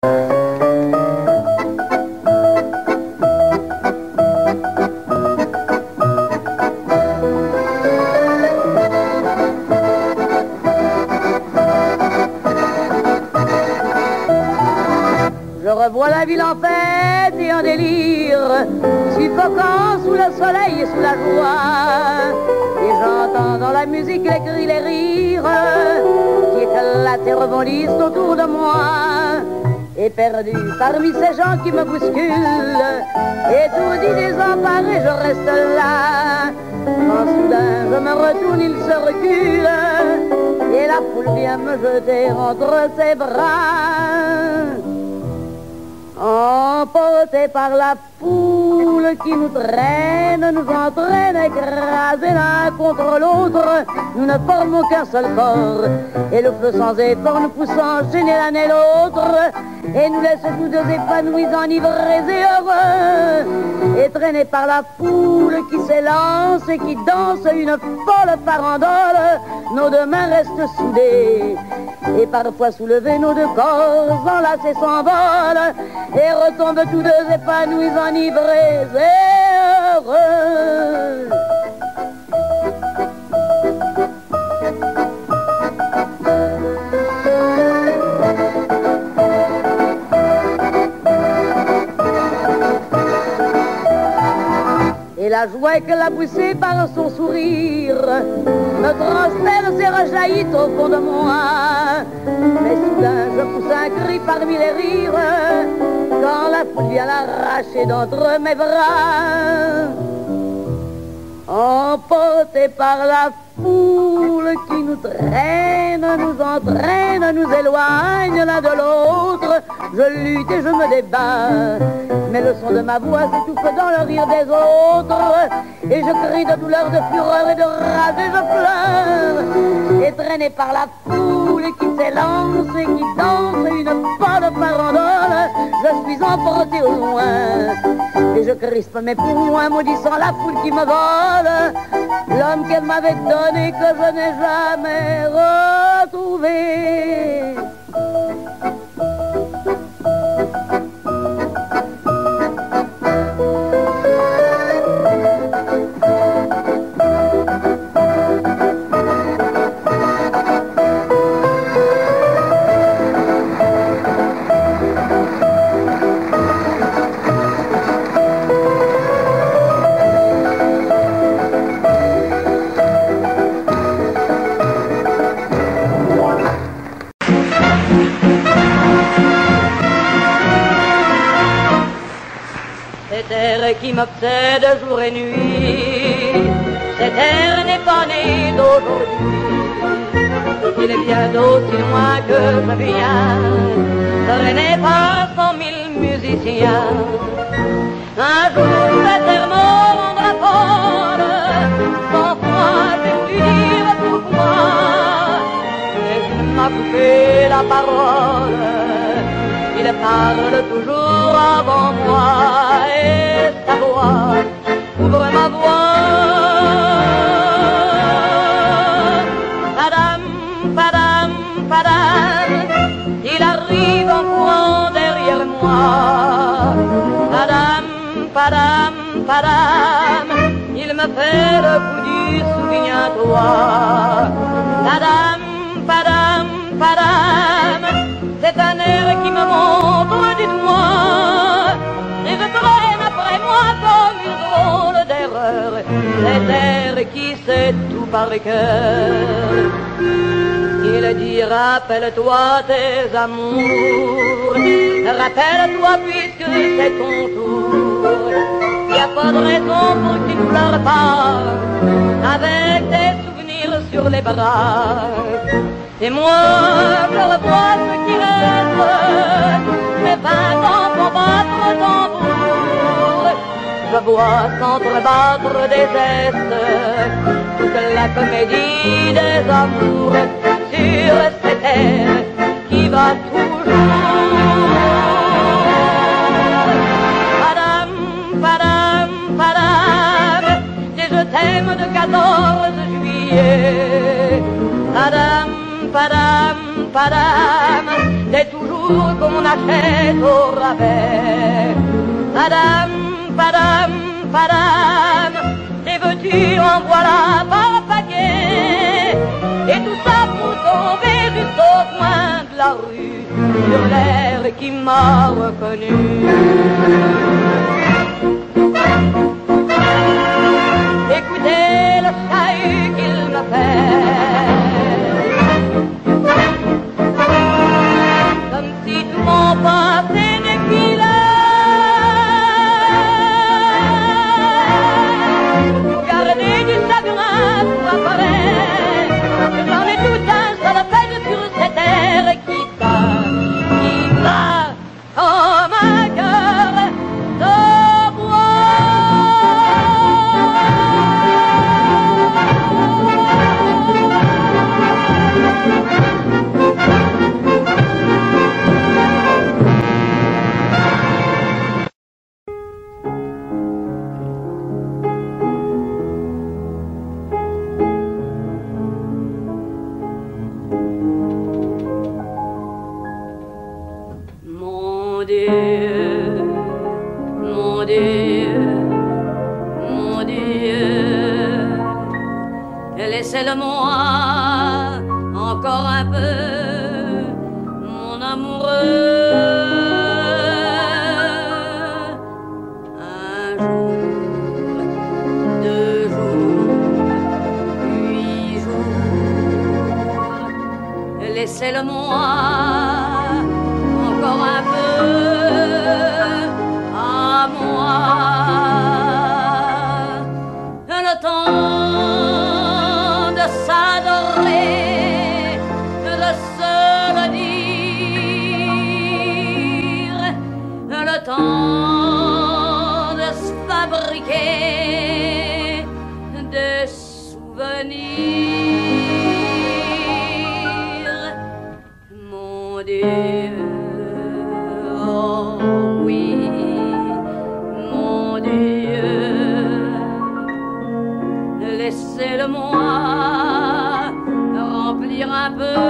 Je revois la ville en fête et en délire, suffocant sous le soleil et sous la joie. Et j'entends dans la musique les cris, les rires, qui éclatent et rebondissent autour de moi. Et perdu parmi ces gens qui me bousculent, étourdi, désemparé, je reste là. Quand soudain je me retourne, il se recule, et la foule vient me jeter entre ses bras. Emportés par la foule qui nous traîne, nous entraîne écrasés l'un contre l'autre, nous ne formons qu'un seul corps, et le feu sans effort nous pousse à enchaîner l'un et l'autre, et nous laisse tous deux épanouis, enivrés et heureux, et traînés par la foule qui s'élance et qui danse une folle farandole, nos deux mains restent soudées, et parfois soulevés, nos deux corps enlacés s'envolent, et retombent tous deux épanouis, enivrés et heureux. La joie qu'elle a poussée par son sourire me transperce et rejaillit au fond de moi. Mais soudain, je pousse un cri parmi les rires quand la foule vient l'arracher d'entre mes bras. Emportés par la foule qui nous traîne, nous entraîne, nous éloigne l'un de l'autre, je lutte et je me débat. Mais le son de ma voix s'étouffe dans le rire des autres, et je crie de douleur, de fureur et de rage et je pleure. Et traîné par la foule qui s'élance et qui danse une folle farandole, je suis emporté au loin. Et je crispe mes poings, maudissant la foule qui me vole, l'homme qu'elle m'avait donné que je n'ai jamais retrouvé. Air qui m'obsède jour et nuit, cette air n'est pas né d'aujourd'hui. Il est bien d'aussi loin que je viens, traîné par cent mille musiciens. Un jour cette terre me rendra folle, sans foi j'ai voulu dire pourquoi, mais il m'a coupé la parole. Il parle toujours avant moi et sa voix ouvre ma voix. Padam, padam, padam, il arrive en courant derrière moi. Padam, padam, padam, il me fait le coup du souviens-toi. Padam, padam, padam, air qui me montre du doigt. Et je traîne après moi comme une drôle d'erreur. Cet air qui sait tout par le cœur. Il dit rappelle-toi tes amours. Rappelle-toi puisque c'est ton tour. Y a pas de raison pour que tu ne pleures pas. Avec tes souvenirs sur les bras et moi, je revois ce qui reste, mes vingt ans pour battre tambour. Je vois s'entrebattre des estes, toute la comédie des amours sur cette terre qui va toujours. Padam, padam, padam, des je t'aime de 14 juillet. Padam, padam, padam, c'est toujours qu'on achète au rabais. Madame, madame, madame, les veux-tu en voilà par paquet? Et tout ça pour tomber jusqu'au coin de la rue, sur l'air qui m'a reconnu. Écoutez le chahut qu'il me fait. Remplir un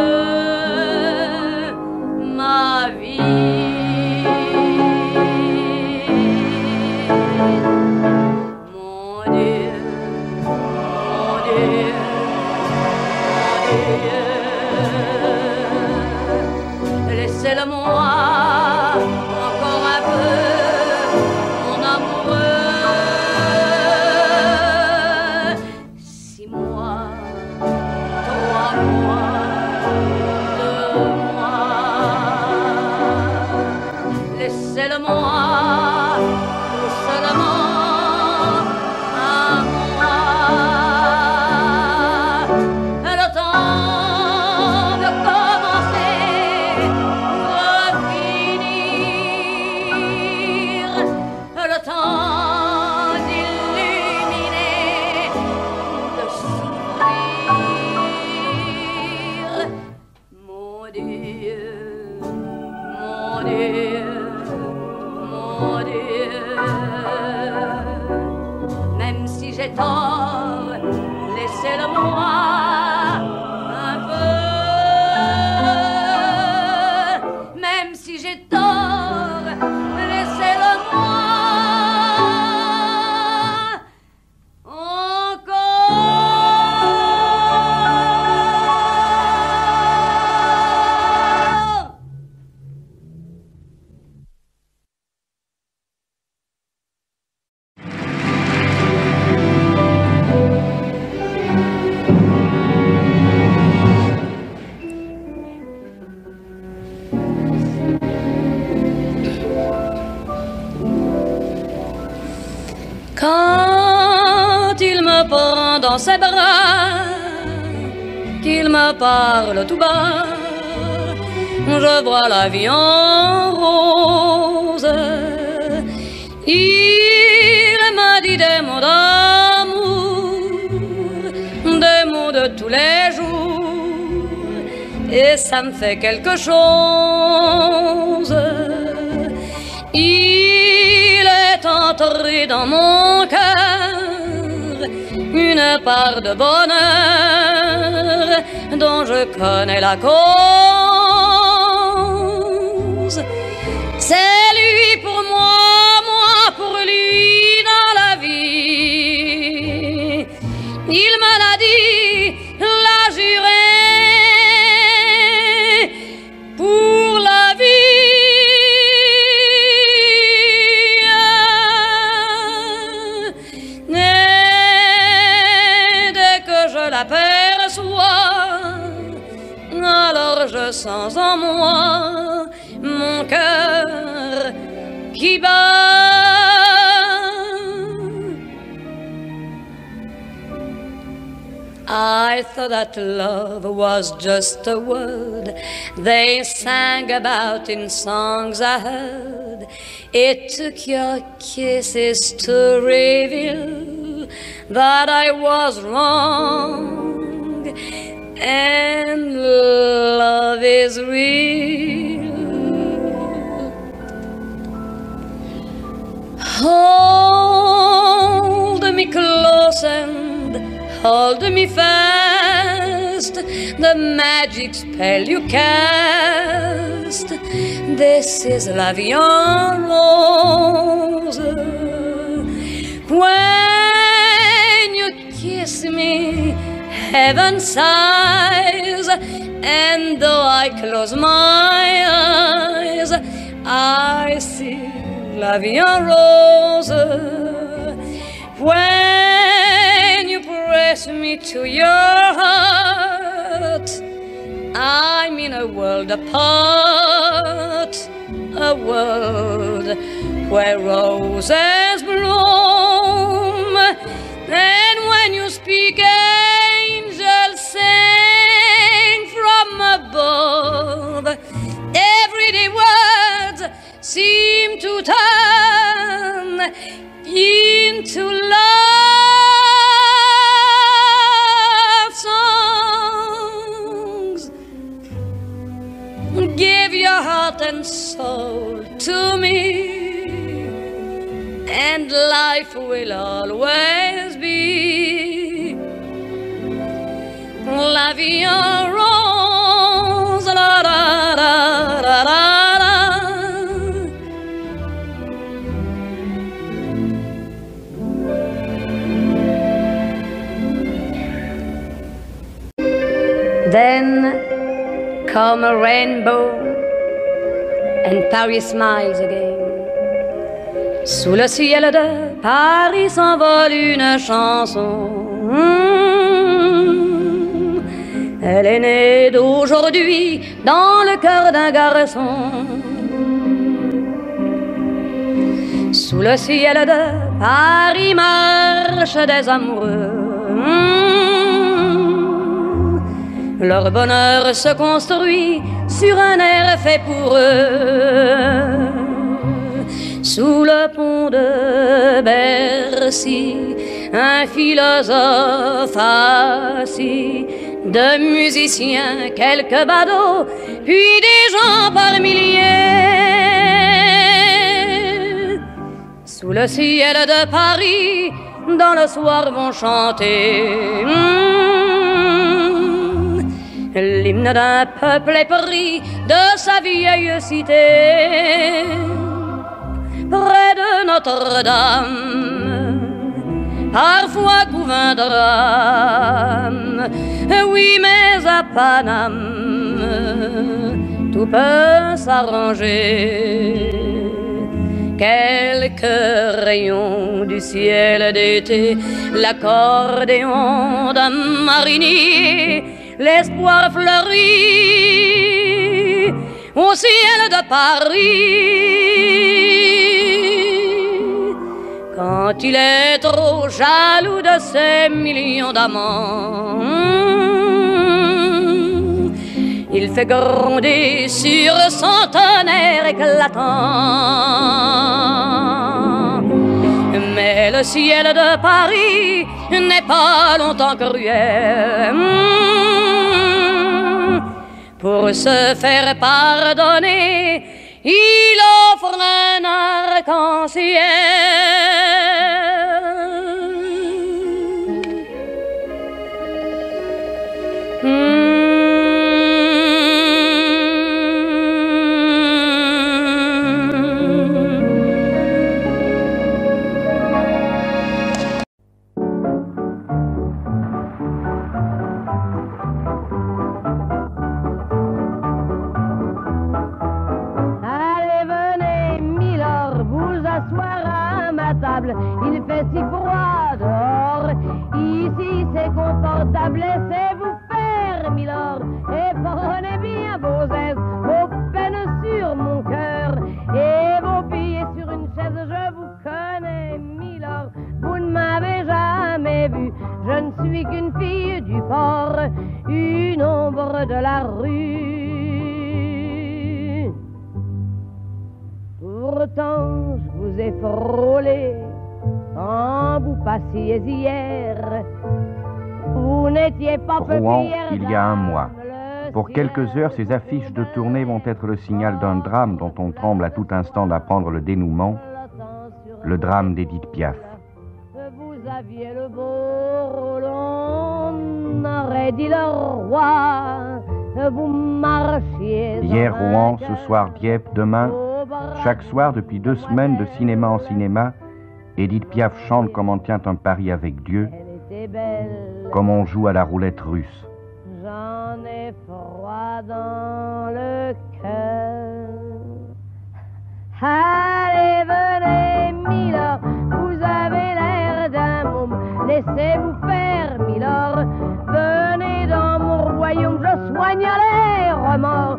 Quand il me prend dans ses bras, qu'il me parle tout bas, je vois la vie en rose. Il m'a dit des mots d'amour, des mots de tous les jours, et ça me fait quelque chose. Est dans mon cœur une part de bonheur dont je connais la cause. Sens en moi mon cœur qui bat. I thought that love was just a word they sang about in songs I heard. It took your kisses to reveal that I was wrong and love is real. Hold me close and hold me fast. The magic spell you cast. This is la rose. When you kiss me, heaven sighs, and though I close my eyes, I see la vie en rose. When you press me to your heart, I'm in a world apart, a world where roses bloom. And when you speak, above. Everyday words seem to turn into love songs. Give your heart and soul to me, and life will always be la vie en. Come a rainbow and Paris smiles again. Sous le ciel de Paris s'envole une chanson. Elle est née d'aujourd'hui dans le cœur d'un garçon. Sous le ciel de Paris marchent des amoureux. Leur bonheur se construit sur un air fait pour eux. Sous le pont de Bercy, un philosophe assis, de musiciens, quelques badauds, puis des gens par milliers. Sous le ciel de Paris, dans le soir vont chanter. L'hymne d'un peuple épris de sa vieille cité près de Notre-Dame, parfois couvre drame. Oui, mais à Paname, tout peut s'arranger. Quelques rayons du ciel d'été, l'accordéon d'un marinier, l'espoir fleurit au ciel de Paris. Quand il est trop jaloux de ses millions d'amants, il fait gronder sur son tonnerre éclatant. Mais le ciel de Paris n'est pas longtemps cruel. Pour se faire pardonner, il offre un arc-en-ciel. Pour quelques heures, ces affiches de tournée vont être le signal d'un drame dont on tremble à tout instant d'apprendre le dénouement, le drame d'Edith Piaf. Vous aviez le beau aurait dit le roi. Vous marchiez. Hier en Rouen, ce soir Dieppe, demain, chaque soir depuis deux semaines de cinéma en cinéma, Edith Piaf chante comme on tient un pari avec Dieu, comme on joue à la roulette russe. J'en ai froid dans le cœur. Allez, venez, Milord, vous avez l'air d'un môme. Laissez-vous faire, Milord. Venez dans mon royaume, je soigne les remords.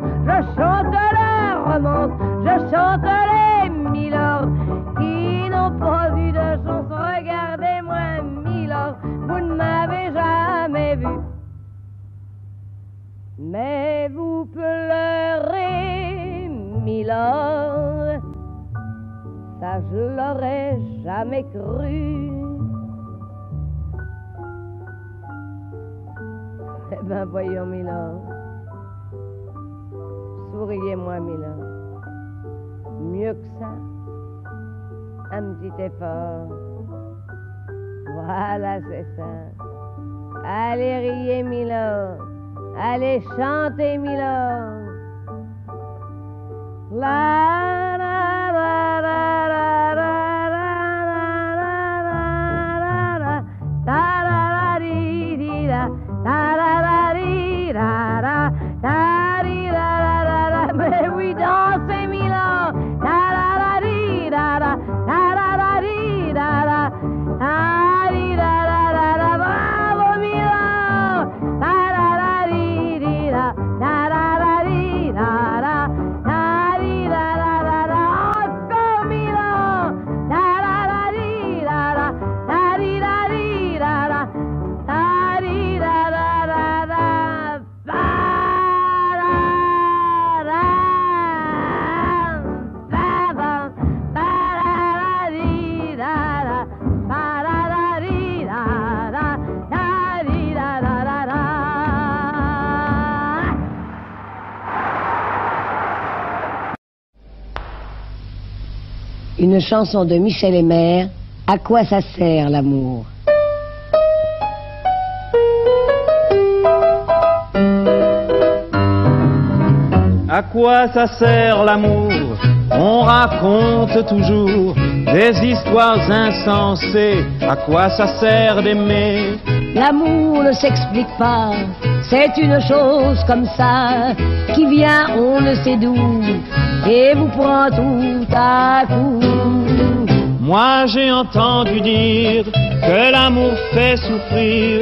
Ça je l'aurais jamais cru. Eh ben voyons, Milord, souriez-moi, Milord. Mieux que ça, un petit effort. Voilà, c'est ça. Allez, riez, Milord. Allez, chantez, Milord. Life. Une chanson de Michel Aymer, À quoi ça sert l'amour? À quoi ça sert l'amour? On raconte toujours des histoires insensées. À quoi ça sert d'aimer? L'amour ne s'explique pas, c'est une chose comme ça, qui vient on ne sait d'où, et vous prend tout à coup. Moi j'ai entendu dire que l'amour fait souffrir,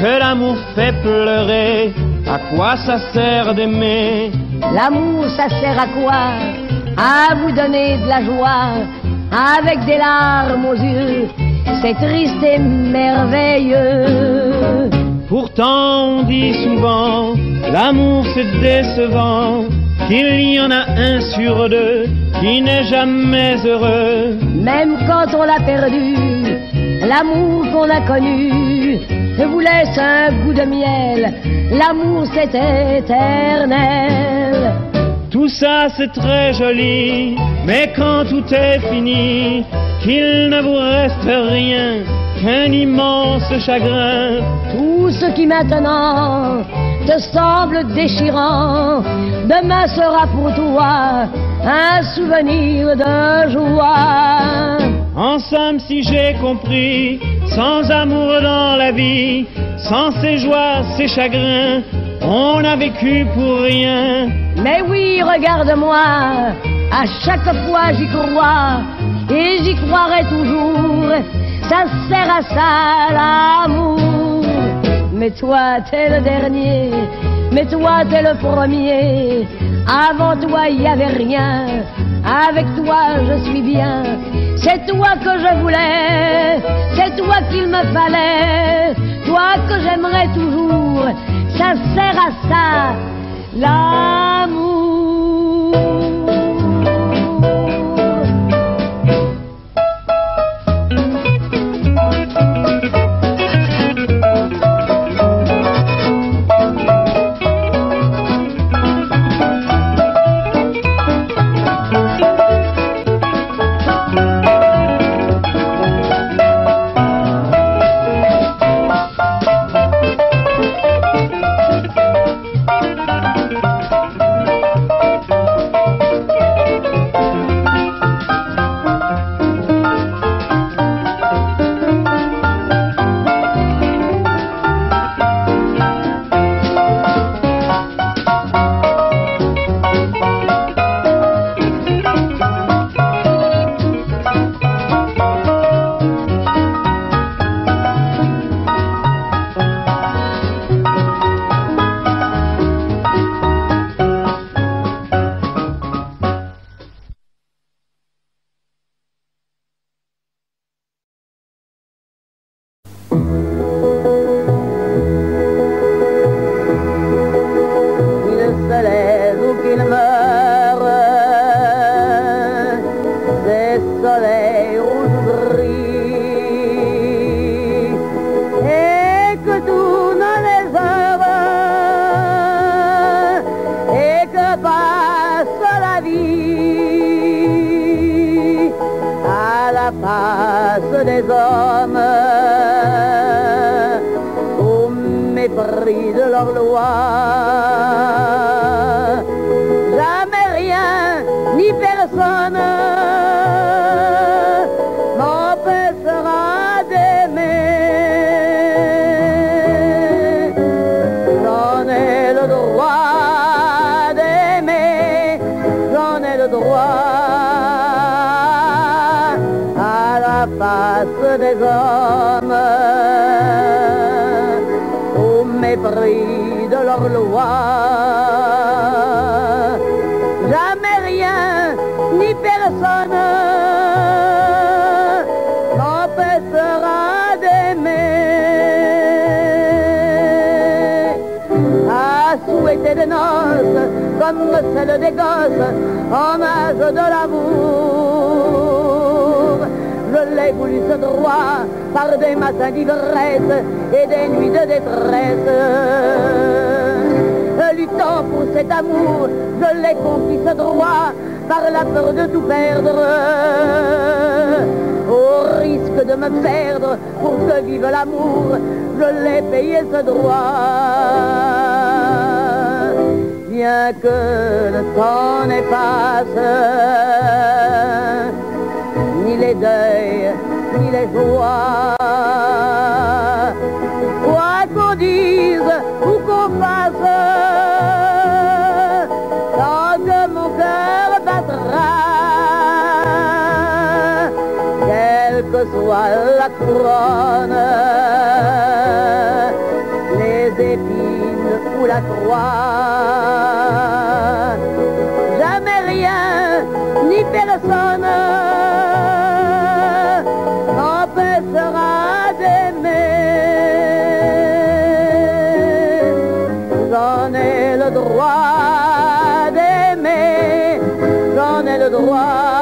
que l'amour fait pleurer. À quoi ça sert d'aimer? L'amour, ça sert à quoi? À vous donner de la joie, avec des larmes aux yeux, c'est triste et merveilleux. Pourtant on dit souvent, l'amour c'est décevant, qu'il y en a un sur deux qui n'est jamais heureux. Même quand on l'a perdu, l'amour qu'on a connu vous laisse un goût de miel. L'amour c'est éternel. Tout ça c'est très joli, mais quand tout est fini, qu'il ne vous reste rien qu'un immense chagrin. Tout ce qui maintenant te semble déchirant. Demain sera pour toi un souvenir de joie. En somme, si j'ai compris, sans amour dans la vie, sans ses joies, ses chagrins, on a vécu pour rien. Mais oui, regarde-moi, à chaque fois j'y crois, et j'y croirai toujours, ça sert à ça l'amour. Mais toi, t'es le dernier, mais toi, t'es le premier. Avant toi, il n'y avait rien, avec toi, je suis bien. C'est toi que je voulais, c'est toi qu'il me fallait, toi que j'aimerais toujours. Ça sert à ça, l'amour. à la face des hommes au mépris de leur loi. Jamais rien ni personne des hommes, au mépris de leur loi. Jamais rien, ni personne, n'empêchera d'aimer. À souhaiter des noces, comme celle des gosses, hommage de l'amour je l'ai voulu ce droit par des matins d'ivresse et des nuits de détresse. Euh, luttant pour cet amour, je l'ai conquis ce droit par la peur de tout perdre. Au risque de me perdre pour que vive l'amour, je l'ai payé ce droit. Bien que le temps n'efface, ni les deuils, ni les joies. Quoi qu'on dise ou qu'on fasse, tant que mon cœur battra, quelle que soit la couronne, les épines ou la croix, jamais rien ni personne. wow.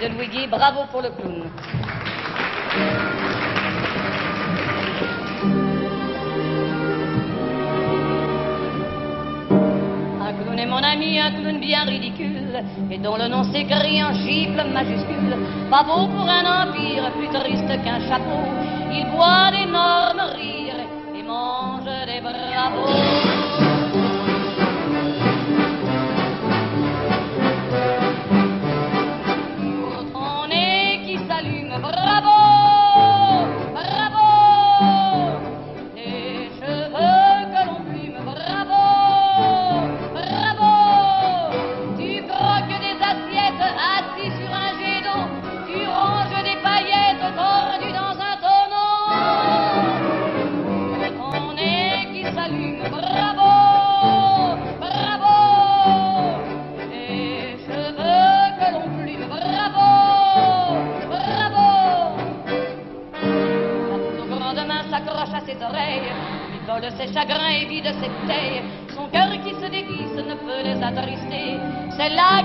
de Louis Guy. Bravo pour le clown. Un clown est mon ami, un clown bien ridicule, et dont le nom s'écrit en gifle majuscule. Pas beau pour un empire, plus triste qu'un chapeau. Il boit d'énormes rires et mange des bravos. de cette terre. Son cœur qui se déguise ne peut les attrister. C'est là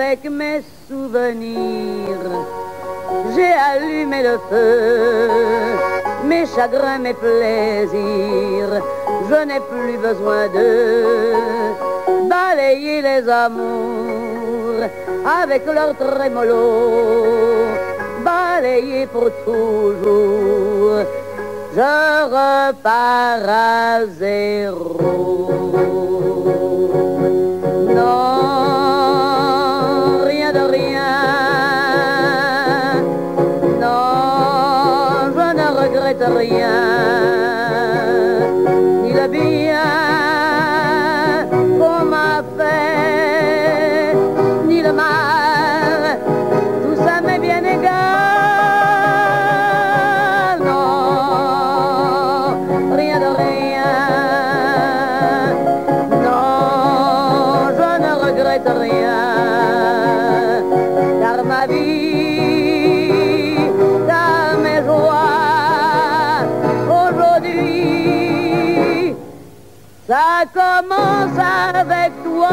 avec mes souvenirs. J'ai allumé le feu, mes chagrins, mes plaisirs. Je n'ai plus besoin de balayer les amours avec leur trémolo, balayer pour toujours je repars à zéro. Non, rien de rien. Non, je ne regrette rien. Commence avec toi.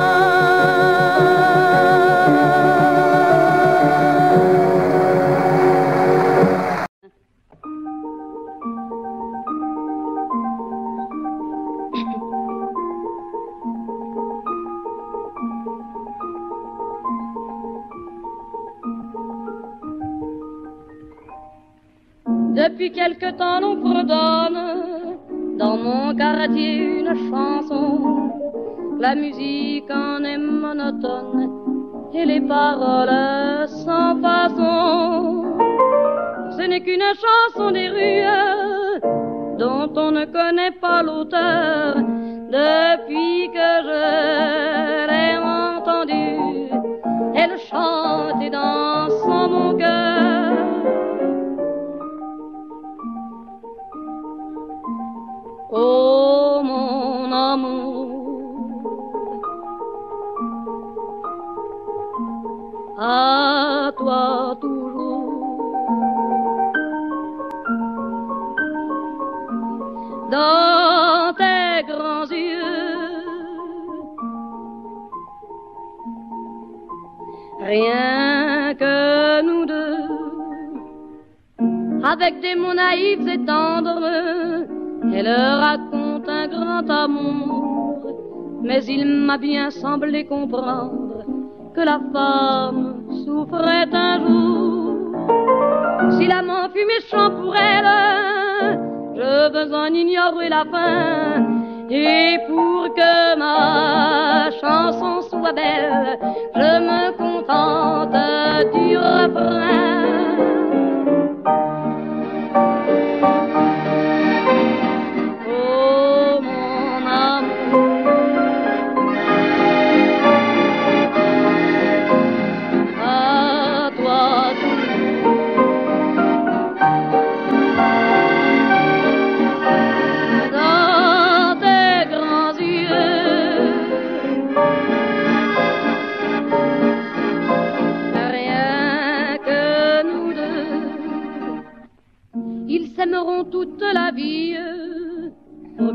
Depuis quelque temps, l'on fredonne dans mon une chanson. La musique en est monotone et les paroles sans façon. Ce n'est qu'une chanson des rues dont on ne connaît pas l'auteur depuis que je l'ai entendue. Elle chante et danse Oh mon amour, à toi toujours. Dans tes grands yeux, rien que nous deux, avec des mots naïfs et tendres elle raconte un grand amour, mais il m'a bien semblé comprendre que la femme souffrait un jour. Si l'amant fut méchant pour elle, je veux en ignorer la fin. Et pour que ma chanson soit belle, je me contente du refrain.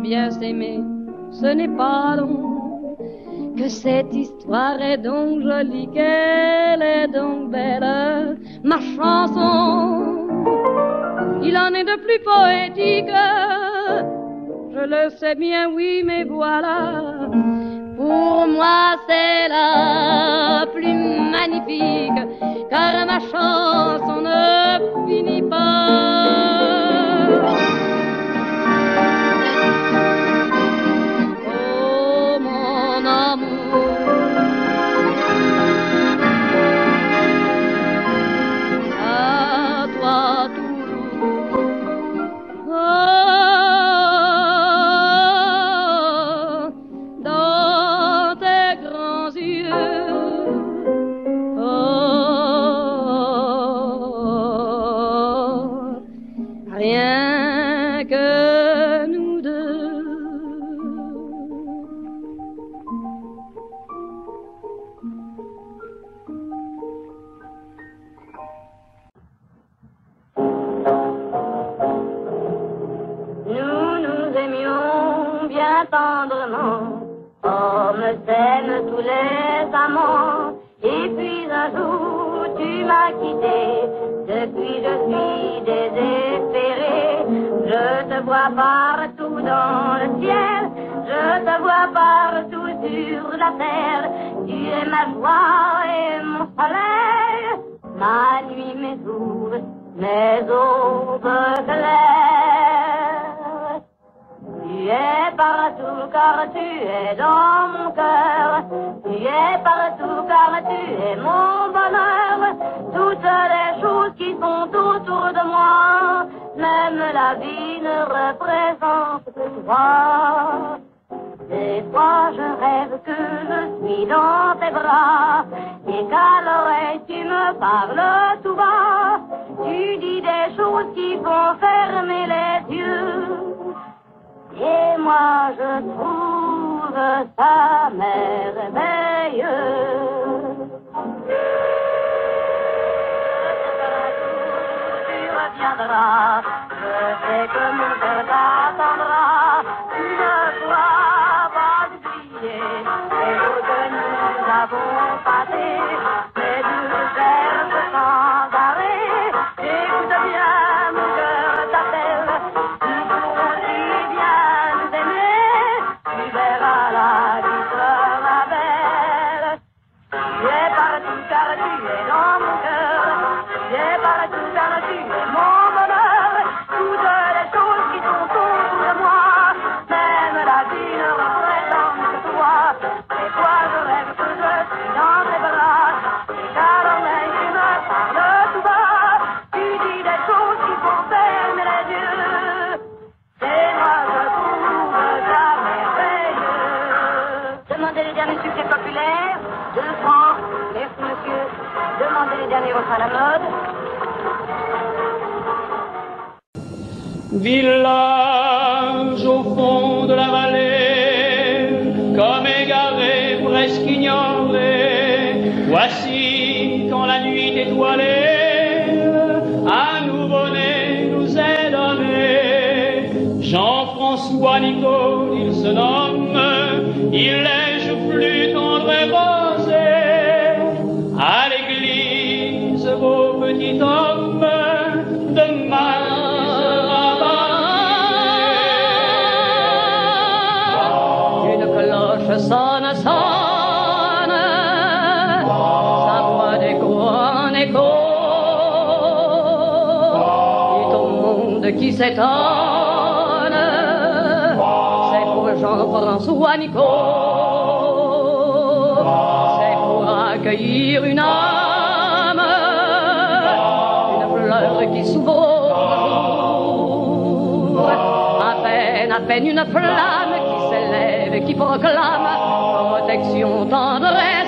Bien s'aimer, ce n'est pas long. Que cette histoire est donc jolie, qu'elle est donc belle. Ma chanson, il en est de plus poétique. Je le sais bien, oui, mais voilà. Pour moi, c'est la plus magnifique, car ma chanson ne finit pas. Te vois partout dans le ciel, je te vois partout sur la terre. Tu es ma joie et mon soleil, ma nuit, mes jours, mes aubes claires. Tu es partout car tu es dans mon cœur. Tu es partout car tu la vie ne représente que toi. Des fois je rêve que je suis dans tes bras et qu'à l'oreille tu me parles tout bas. Tu dis des choses qui font fermer les yeux. Et moi je trouve ça merveilleux. Tu reviendras, je Village au fond de la vallée, comme égaré, presque ignoré. Voici quand la nuit étoilée à nouveau-né nous est donnée. Jean-François Nico, il se nomme, il est plus tendre qui s'étonne, c'est pour Jean-François Nico. C'est pour accueillir une âme, une fleur qui s'ouvre. À peine, à peine une flamme qui s'élève et qui proclame protection, tendresse,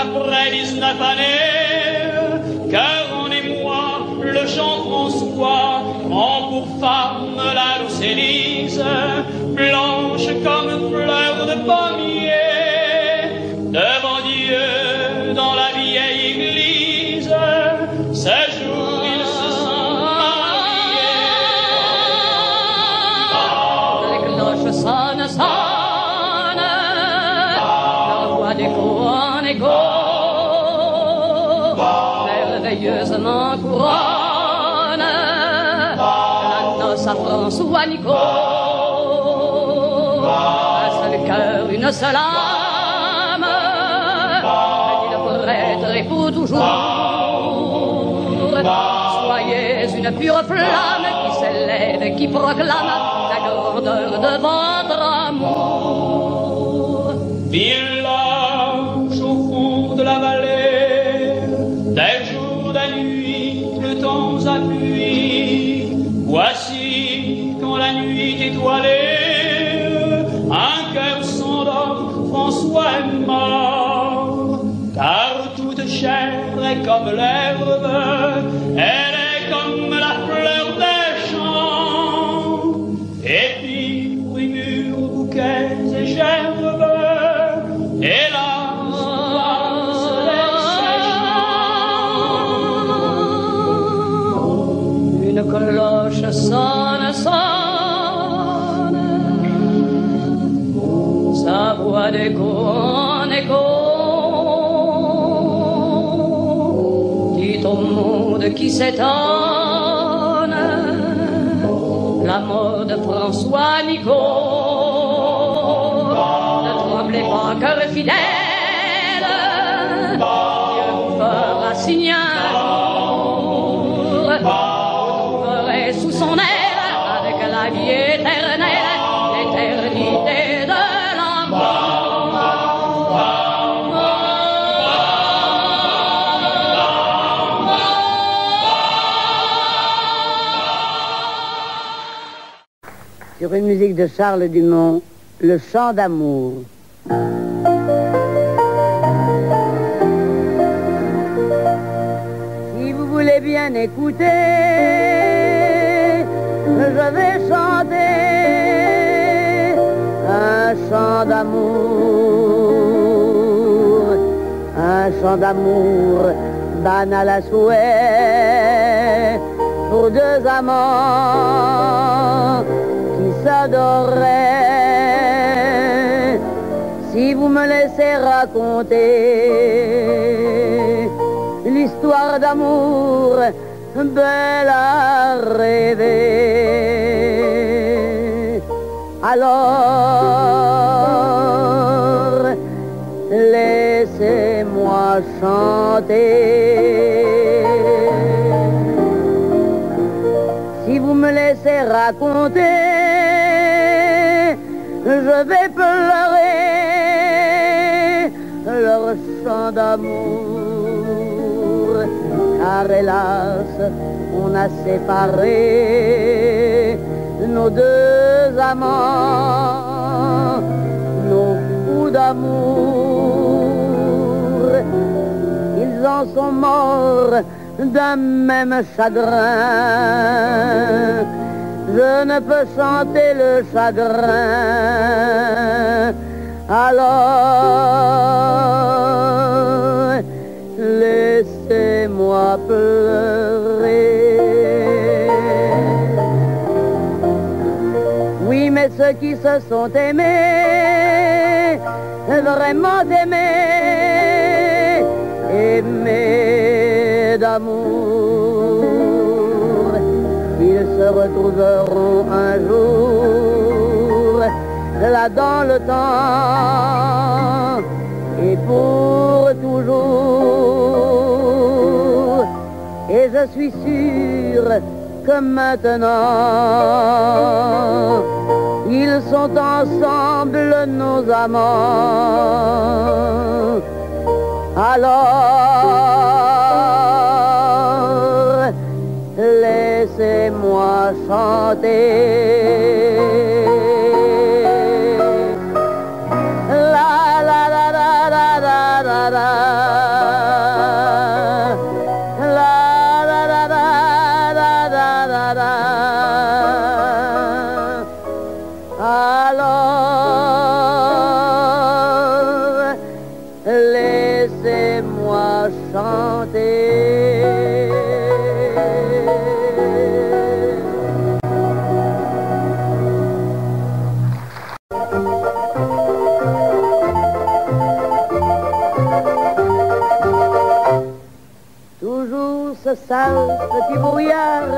Qu'après 19 années, cœur en émoi, le Jean-François prend pour femme la douce Élise, blanche comme fleur de pommier. Nico. Un seul cœur, une seule âme, dit le prêtre et pour toujours. Soyez une pure flamme qui s'élève et qui proclame la grandeur de votre amour. Qui s'étonne, la mort de François Nico. Une musique de Charles Dumont, Le chant d'amour. Si vous voulez bien écouter, je vais chanter un chant d'amour, un chant d'amour banal à souhait pour deux amants qui s'adoraient. Si vous me laissez raconter l'histoire d'amour belle à rêver, alors laissez-moi chanter. Si vous me laissez raconter, je vais pleurer leur chant d'amour, car hélas, on a séparé nos deux amants, nos fous d'amour. Ils en sont morts d'un même chagrin. Je ne peux chanter le chagrin. Alors, laissez-moi pleurer. Oui, mais ceux qui se sont aimés, vraiment aimés, aimés d'amour, ils se retrouveront un jour là dans le temps et pour toujours. Et je suis sûre que maintenant, ils sont ensemble nos amants. Alors, laissez-moi chanter. Sale petit brouillard,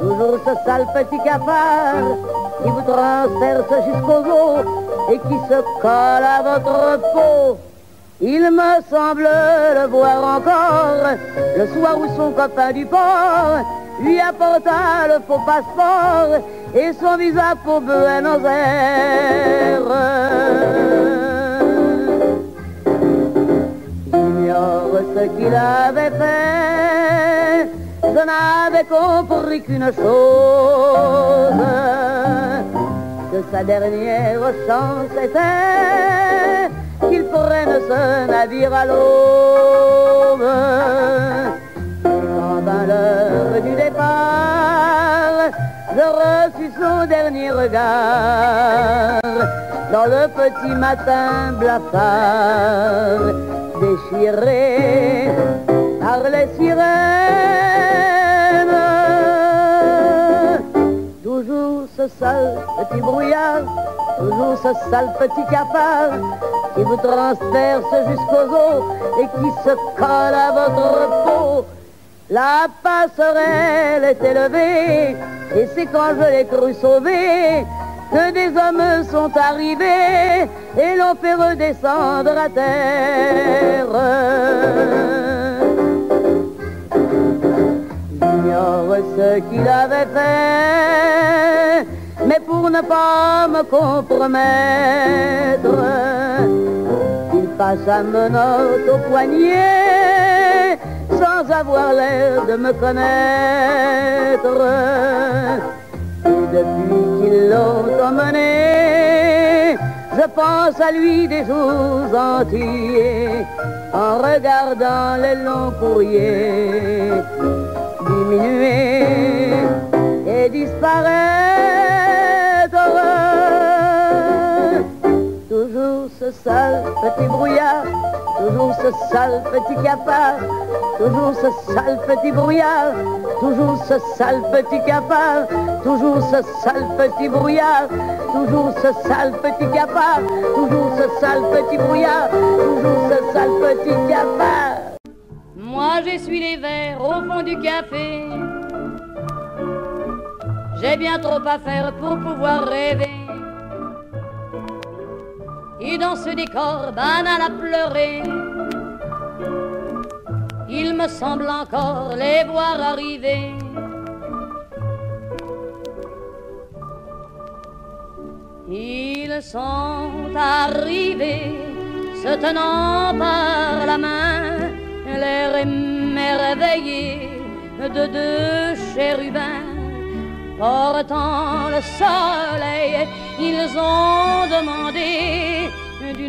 toujours ce sale petit cafard qui vous transperce jusqu'aux os et qui se colle à votre peau. Il me semble le voir encore le soir où son copain du port lui apporta le faux passeport et son visa pour Buenos Aires. J'ignore ce qu'il avait fait, je n'avais compris qu'une chose, que sa dernière chance était qu'il prenne ce navire à l'aube. Quand vint l'heure du départ, je reçus son dernier regard dans le petit matin blafard, déchiré ce sale petit brouillard, toujours ce sale petit cafard qui vous transperce jusqu'aux os et qui se colle à votre peau. La passerelle est élevée et c'est quand je l'ai cru sauvé que des hommes sont arrivés et l'ont fait redescendre à terre. Fait, mais pour ne pas me compromettre, il passa menotte au poignet sans avoir l'air de me connaître. Et depuis qu'ils l'ont emmené, je pense à lui des jours entiers en regardant les longs courriers diminuer et disparaître. Ce sale petit brouillard, toujours ce sale petit cafard, toujours ce sale petit brouillard, toujours ce sale petit cafard, toujours ce sale petit brouillard, toujours ce sale petit cafard, toujours ce sale petit brouillard, toujours ce sale petit cafard. Moi j'essuie les verres au fond du café. J'ai bien trop à faire pour pouvoir rêver. Et dans ce décor banal à pleurer, il me semble encore les voir arriver. Ils sont arrivés, se tenant par la main, l'air émerveillé, de deux chérubins portant le soleil. Ils ont demandé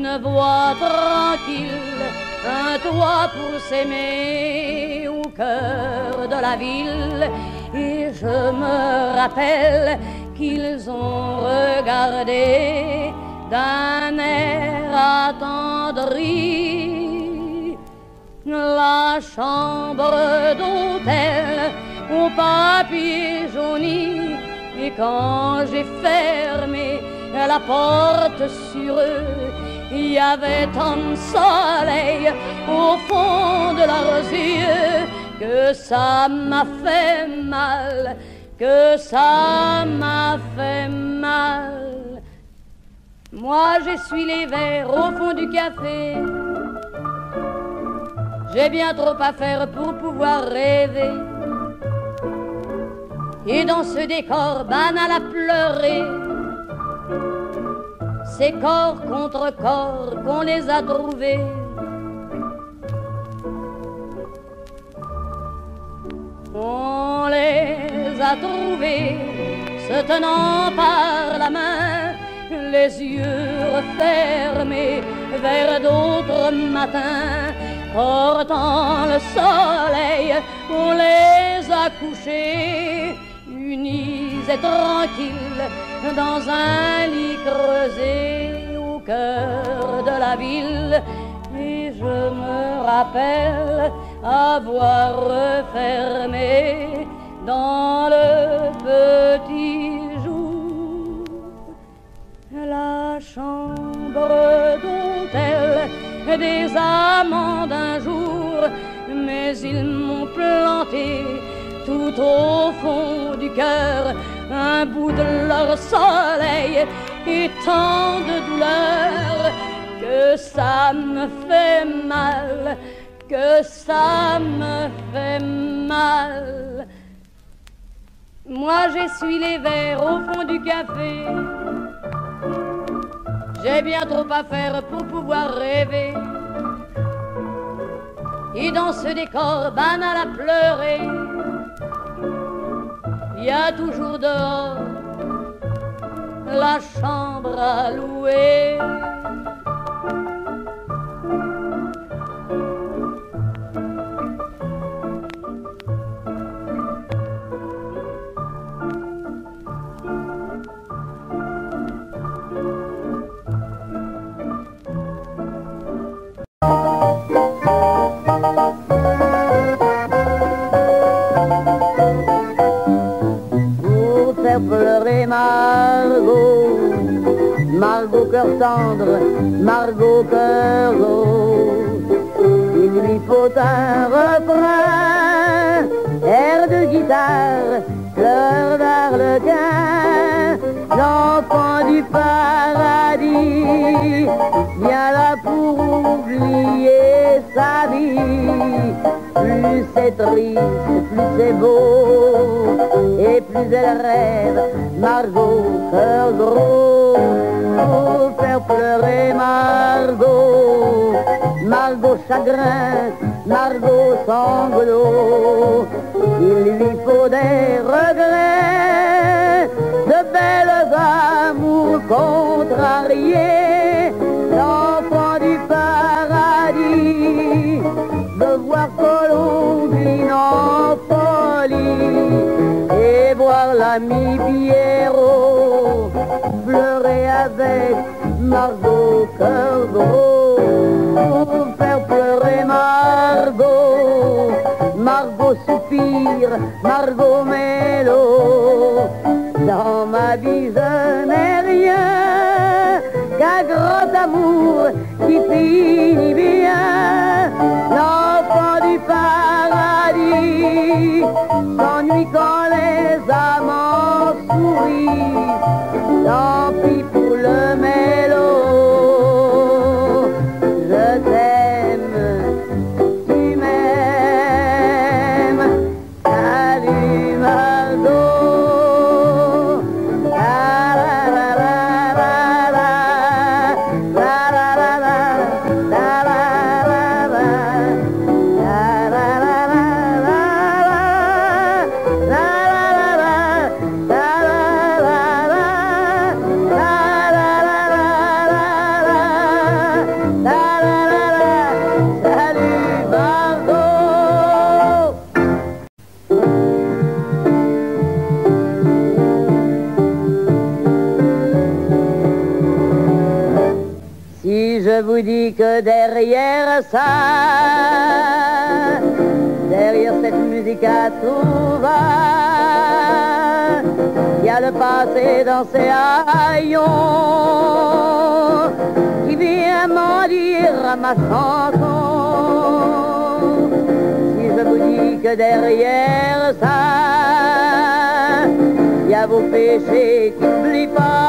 d'une voix tranquille un toit pour s'aimer au cœur de la ville. Et je me rappelle qu'ils ont regardé d'un air attendri la chambre d'hôtel au papier jauni. Et quand j'ai fermé la porte sur eux, il y avait tant soleil au fond de leurs yeux que ça m'a fait mal, que ça m'a fait mal. Moi j'essuie les verres au fond du café. J'ai bien trop à faire pour pouvoir rêver. Et dans ce décor banal à pleurer, c'est corps contre corps qu'on les a trouvés. On les a trouvés se tenant par la main, les yeux refermés vers d'autres matins, portant le soleil, on les a couchés unis et tranquilles dans un lit creusé au cœur de la ville. Et je me rappelle avoir refermé dans le petit jour la chambre d'hôtel des amants d'un jour, mais ils m'ont planté tout au fond du cœur un bout de leur soleil et tant de douleur que ça me fait mal, que ça me fait mal. Moi j'essuie les verres au fond du café. J'ai bien trop à faire pour pouvoir rêver. Et dans ce décor banal à pleurer, il y a toujours dehors la chambre à louer. Tendre, Margot cœur. Il lui faut un refrain, air de guitare, fleur d'arlequin, l'enfant du paradis, vient là pour oublier sa vie. Plus c'est triste, plus c'est beau, et plus elle rêve, Margot, cœur gros, faire pleurer Margot, Margot chagrin, Margot sanglot, il lui faut des regrets, de belles amours contrariées, l'ami Pierrot pleurer avec Margot cœur pour faire pleurer Margot, Margot soupire, Margot mélo, dans ma vie je n'ai rien qu'un grand amour qui finit bien, l'enfant du paradis s'ennuie quand les amants sourient, tant pis pour le mélo, ça, derrière cette musique à tout va, il y a le passé dans ses haillons qui vient m'en dire ma chanson. Si je vous dis que derrière ça, il y a vos péchés qui n'oublient pas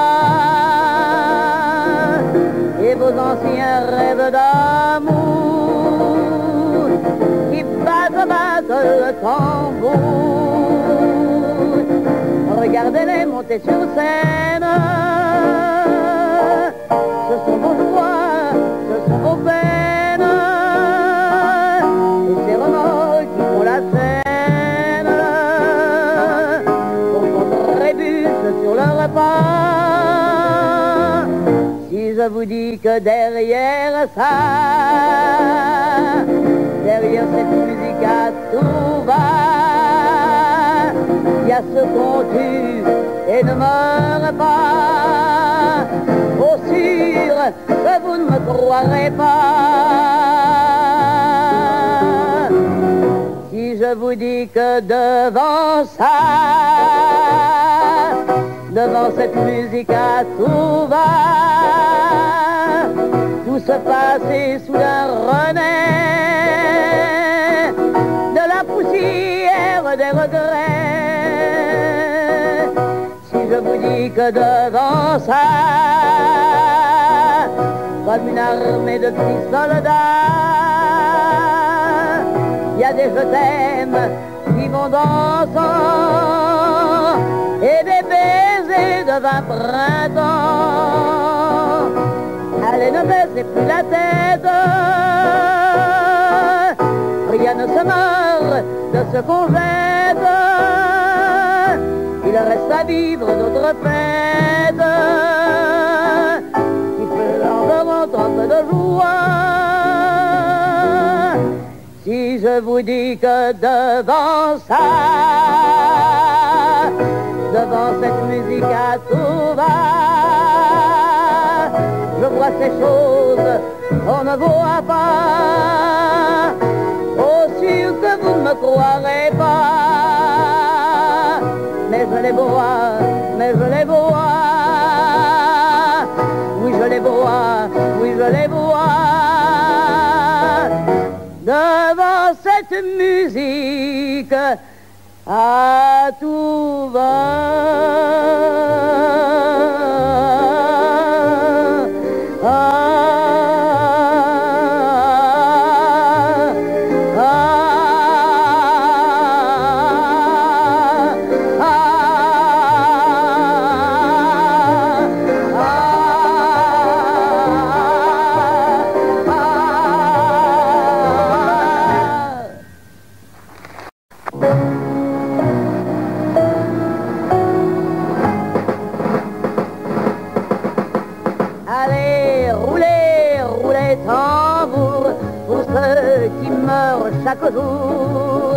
et vos anciens rêves d'amour qui battent, battent le tambour. Regardez-les monter sur scène, je vous dis que derrière ça, derrière cette musique à tout va, il y a ce qu'on tue et ne meurt pas. Au sûr que vous ne me croirez pas. Si je vous dis que devant ça, devant cette musique à tout va, tout se passe et soudain renaît de la poussière des regrets. Si je vous dis que devant ça, comme une armée de petits soldats, il y a des je t'aime qui vont dansant des baisers de vingt printemps. Allez, ne baissez plus la tête, rien ne se meurt de ce qu'on jette. Il reste à vivre d'autres fêtes qui en peu de joie. Si je vous dis que devant ça, devant cette musique à tout va, je vois ces choses qu'on ne voit pas. Oh, sûr que vous ne me croirez pas, mais je les vois, mais je les vois. Oui, je les vois, oui, je les vois. Devant cette musique à tout va. Chaque jour,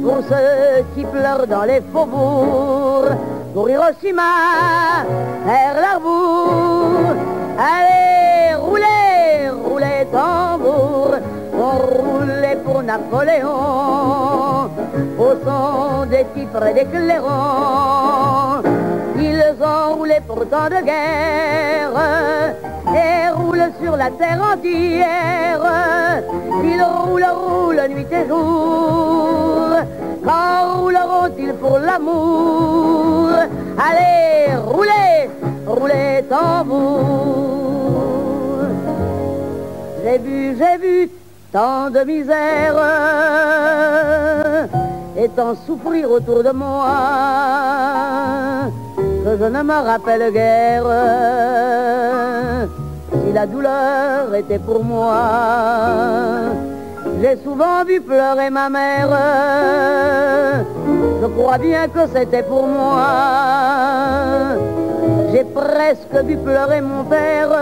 pour ceux qui pleurent dans les faubourgs, pour Hiroshima, Pearl Harbor. Allez, roulez, roulez tambour, on roulait pour Napoléon, au son des titres et des clairons. Ils ont roulé pour tant de guerre et roulent sur la terre entière. Ils roulent, roulent nuit et jour. Quand rouleront-ils pour l'amour? Allez, roulez, roulez tambour. J'ai vu, j'ai vu tant de misère et tant souffrir autour de moi que je ne me rappelle guère la douleur était pour moi. J'ai souvent vu pleurer ma mère, je crois bien que c'était pour moi. J'ai presque vu pleurer mon père,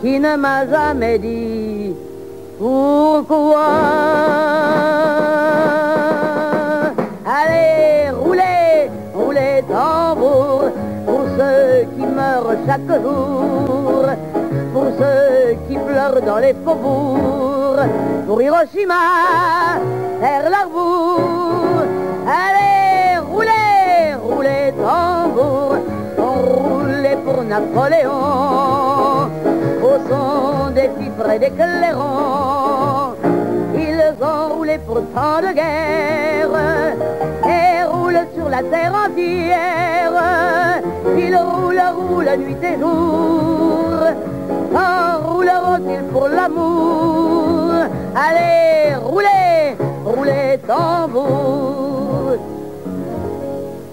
qui ne m'a jamais dit pourquoi. Chaque jour, pour ceux qui pleurent dans les faubourgs, pour Hiroshima, Pearl Harbor. Allez, roulez, roulez tambour, on roulait pour Napoléon, au son des fifres et des clairons. Ils ont roulé pour tant de guerre et roulent sur la terre entière. Ils roulent, roulent nuit et jour. Quand rouleront-ils pour l'amour Allez, roulez, roulez tambour.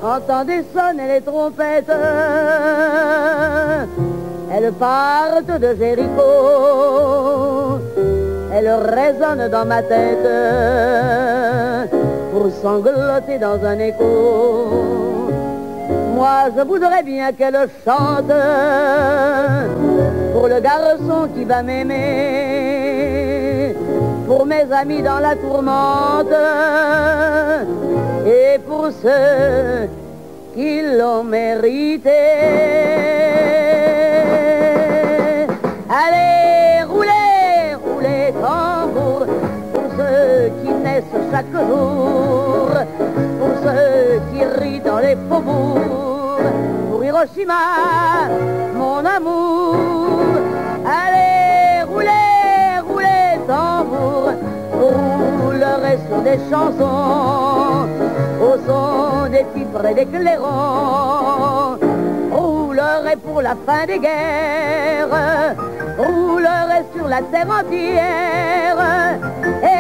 Entendez sonner les trompettes, elles partent de Jéricho, elles résonnent dans ma tête pour sangloter dans un écho. Moi je voudrais bien qu'elle chante pour le garçon qui va m'aimer, pour mes amis dans la tourmente et pour ceux qui l'ont mérité. Chaque jour, pour ceux qui rient dans les faubourgs, pour Hiroshima, mon amour. Allez, roulez, roulez tambour, roulerez sur des chansons, au son des titres et des clairons. Roulerai pour la fin des guerres, roulerai sur la terre entière,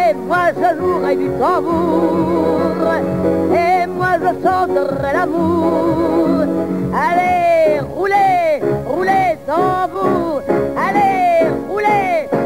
et moi je jouerai du tambour, et moi je chanterai l'amour. Allez, roulez, roulez, tambour, allez, roulez.